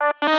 you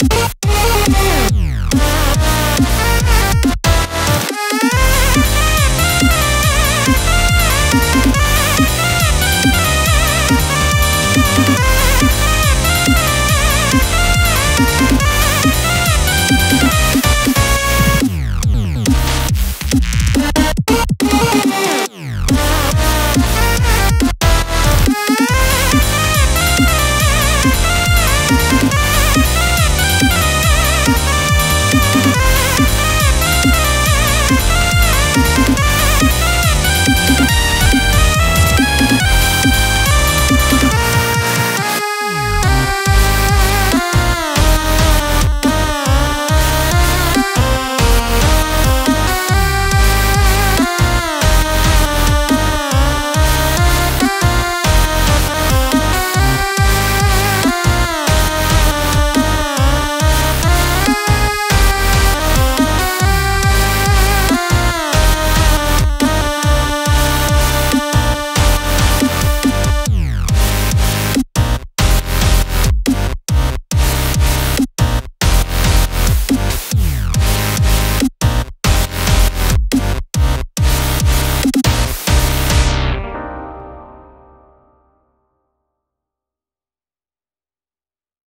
Música you